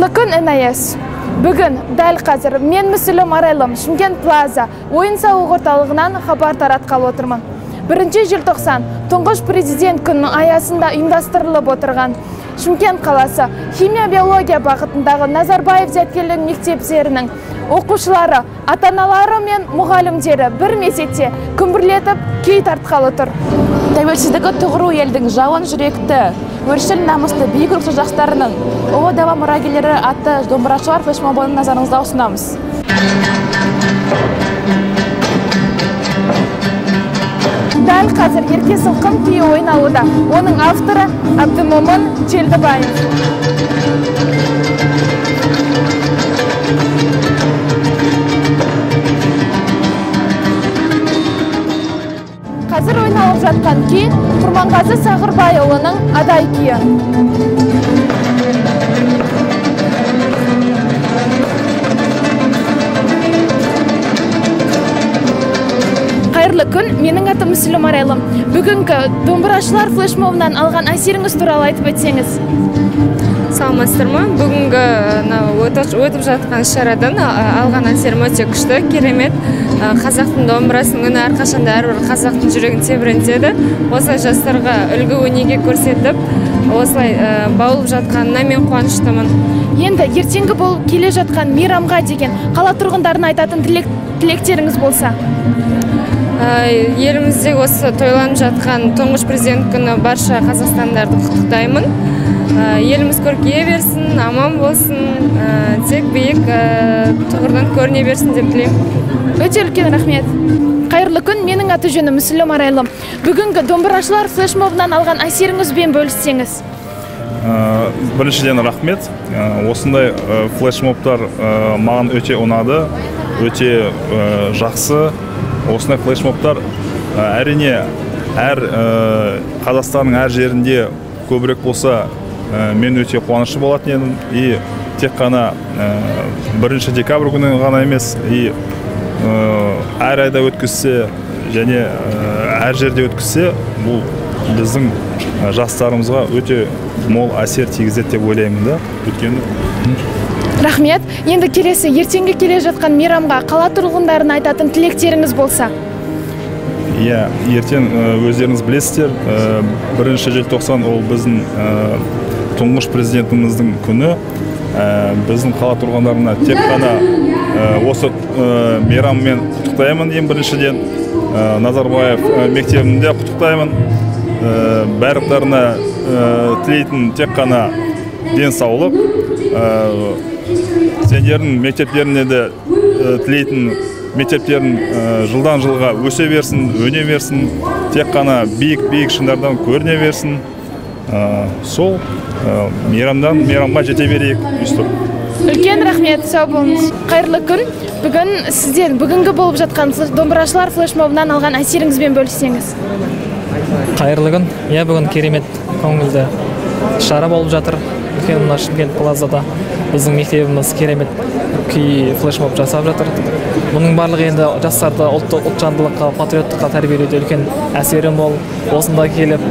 қайырлы күн інаяс бүгін дәл қазір мен мүсілім арайлым шымкент плаза ойын сауық орталығынан хабар таратқалы отырмын. Бірінші желтоқсан тұңғыш президент күнінің аясында ұйымдастырылып отырған шымкент қаласы химия биология бағытындағы назарбаев зияткерлік мектептерінің оқушылары ата аналары мен мұғалімдері бір мезетте күмбірлетіп күй тартқалы тұр. Тәуелсіздігі тұғыру елдің жауын жүректі. Өршіл намысты биік рухты жастарының ұлы дала мұрагерлері атты домбырашылар флешмобын назарыңызға ұсынамыз. Дәл қазір ерке сылқым күйі ойналуда. Оның авторы әбдімомын желдібаев қазір ойналып жатқан күй құрманғазы сағырбайұлының адай күйі. Қайырлы күн менің атым мүсілім арайлым бүгінгі домбырашылар флешмобынан алған әсеріңіз туралы айтып өтсеңіз. Саламатсыздар ма бүгінгі мынау өтіп жатқан іс шарадан алған әсерім өте күшті керемет. Қазақтың домбырасының үні әрқашанда әрбір қазақтың жүрегін тебірентеді. Осылай жастарға үлгі өнеге көрсетіп осылай баулып жатқанына мен қуаныштымын. Енді ертеңгі бұл келе жатқан мейрамға деген қала тұрғындарына айтатын тілек, тілектеріңіз болса. Елімізде осы тойланып жатқан тұңғыш президент күні барша қазақстандарды құттықтаймын. Еліміз көркейе берсін аман болсын тек биік тұғырдан көріне берсін деп тілеймін. Өте үлкен рахмет. Қайырлы күн менің аты жөнім мүсілім арайлым. Бүгінгі домбырашылар флешмобынан алған әсеріңізбен бөліссеңіз. Біріншіден рахмет. Осындай флешмобтар маған өте ұнады өте жақсы. Осындай флешмобтар әрине әр қазақстанның әр жерінде көбірек болса мен өте қуанышты болатын едім. И тек қана бірінші декабрь күні ғана емес и әр айда өткізсе және әр жерде өткізсе бұл біздің жастарымызға өте мол әсер тигізеді деп ойлаймын да. Өйткені рахмет. Енді келесі ертеңгі келе жатқан мейрамға қала тұрғындарына айтатын тілектеріңіз болса. Иә ертең өздеріңіз білесіздер бірінші желтоқсан ол біздің тұңғыш президентіміздің күні біздің қала тұрғындарына тек қана осы мейраммен құттықтаймын ең біріншіден. Назарбаев мектебінде құттықтаймын. Барлықтарына тілейтін тек қана денсаулық. Сендердің мектептеріне де тілейтін мектептерің жылдан жылға өсе берсін өне берсін. Тек қана биік биік шыңдардан көріне берсін. Сол мейрамдан мейрамға жете берейік өйстіп үлкен рахмет сау болыңыз. Қайырлы күн. Бүгін сізден бүгінгі болып жатқан домбырашылар флешмобынан алған әсеріңізбен бөліссеңіз. Қайырлы күн. Иә бүгін керемет көңілді шара болып жатыр. Үлкен мына шымкент плазада біздің мектебіміз керемет күй флешмоб жасап жатыр. Бұның барлығы енді жастарды ұлттық ұлтжандылыққа патриоттыққа тәрбиелеуде үлкен әсері мол осында келіп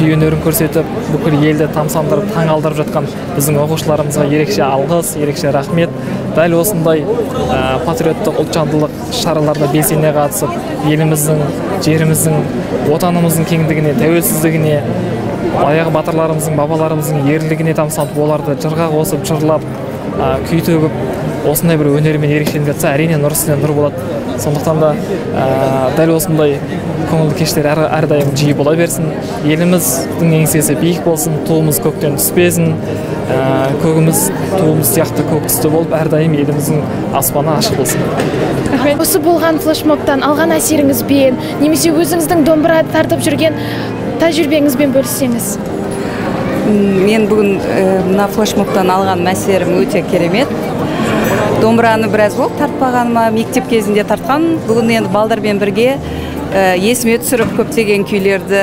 күй өнерін көрсетіп бүкіл елді тамсандырып таңғалдырып жатқан біздің оқушыларымызға ерекше алғыс ерекше рахмет. Дәл осындай ә, патриоттық ұлтжандылық шараларда белсене қатысып еліміздің жеріміздің отанымыздың кеңдігіне тәуелсіздігіне баяғы батырларымыздың бабаларымыздың ерлігіне тамсанып оларды жырға қосып жырлап ә, күй төгіп осындай бір өнермен ерекшеленіп жатса әрине нұр үстіне нұр болады. Сондықтан да ә, дәл осындай көңілді кештер әр, әрдайым жиі бола берсін. Еліміздің еңсесі биік болсын туымыз көктен түспесін ә, көгіміз туымыз сияқты көк түсті болып әрдайым еліміздің аспаны ашық болсын. Рахмет. Осы болған флешмобтан алған әсеріңізбен немесе өзіңіздің домбыра тартып жүрген тәжірибеңізбен бөліссеңіз. Мен бүгін мына флешмобтан алған әсерім өте керемет. Домбыраны біраз болды тартпағаныма мектеп кезінде тартқан. Бүгін енді балдармен бірге есіме түсіріп көптеген күйлерді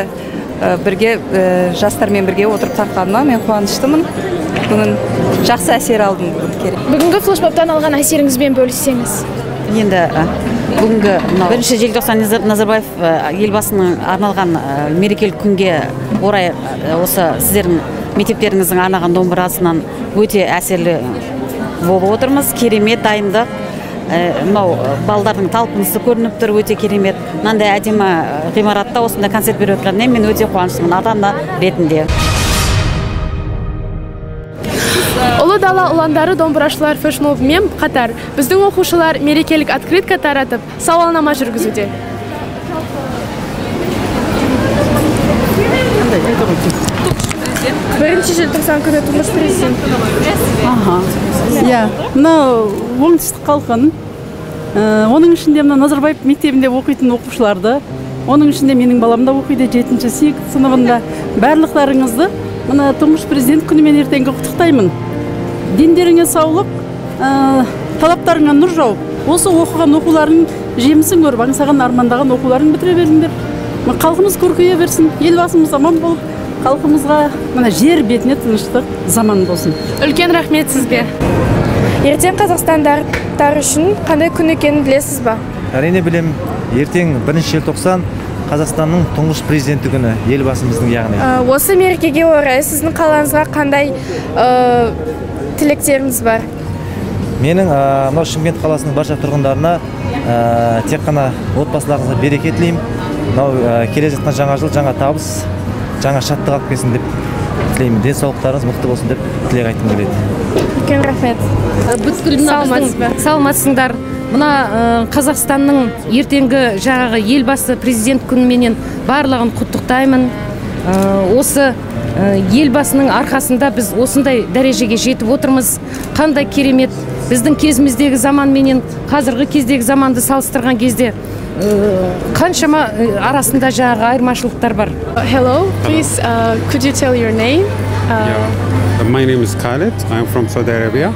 бірге жастармен бірге отырып тартқаныма мен қуаныштымын. Бүгін жақсы әсер алдым бүгін керек. Бүгінгі флешмобтан алған әсеріңізбен бөліссеңіз? Енді бүгінгі мынау бірінші желтоқсан назарбаев елбасының арналған мерекелік күнге орай осы сіздердің мектептеріңіздің арнаған домбырасынан өте әсерлі болып отырмыз. Керемет дайындық. Мынау балдардың талпынысы көрініп тұр өте керемет. Мынандай әдемі ғимаратта осындай концерт беріп жатқанына мен өте қуаныштымын. Ата ана ретінде. Ұлы дала ұландары домбырашылар флешмобымен қатар біздің оқушылар мерекелік открытка таратып сауалнама жүргізуде. Бірінші желтоқсан күні тұңғыш президент. Иә. Мынау оңтүстік халқын оның ішінде мына назарбаев мектебінде оқитын оқушыларды оның ішінде менің балам да оқиды жетінші сегіз сыныбында. Барлықтарыңызды мына тұңғыш президент күнімен ертеңгі құттықтаймын. Дендеріңе саулық ә, талаптарыңа нұр жауып осы оқыған оқуларың жемісін көріп аңсаған армандаған оқуларыңды бітіре беріңдер. Мына халқымыз көркейе берсін елбасымыз аман болып халқымызға мына жер бетіне тыныштық заман болсын. Үлкен рахмет сізге. Ертең қазақстандықтар үшін қандай күн екенін білесіз ба? Әрине білемін. Ертең бірінші желтоқсан қазақстанның тұңғыш президенті күні елбасымыздың яғни. Ә, осы мерекеге орай сіздің қалаңызға қандай ә, тілектеріңіз бар? Менің ә, мынау шымкент қаласының барша тұрғындарына ә, тек қана отбасыларыңызға береке тілеймін. Мынау ә, келе жатқан жаңа жыл жаңа табыс. Жаңа шаттық алып келсін деп тілеймін. Денсаулықтарыңыз мықты болсын деп тілек айтқым келеді. Үлкен рахмет. Бүткіл мына саламатсыңдар мына қазақстанның ертеңгі жаңағы елбасы президент күніменен барлығын құттықтаймын. Осы елбасының арқасында біз осындай дәрежеге жетіп отырмыз. Қандай керемет біздің кезіміздегі заман менен қазіргі кездегі заманды салыстырған кезде қаншама ә, арасында жаңағы айырмашылықтар бар hello please uh, could you tell your name uh, Yeah. My name is Khalid. I'm from Saudi Arabia.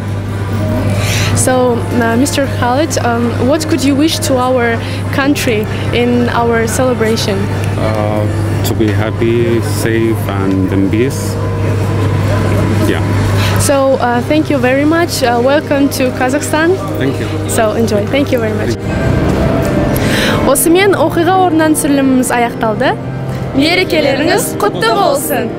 so uh, Mr. Khalid um, what could you wish to our country in our celebration Uh, to be happy, safe, and in peace. Yeah. so uh, thank you very much uh, welcome to Kazakhstan Thank you. so enjoy thank you very much Осымен оқиға орнынан түсіріліміміз аяқталды. Мерекелеріңіз құтты болсын.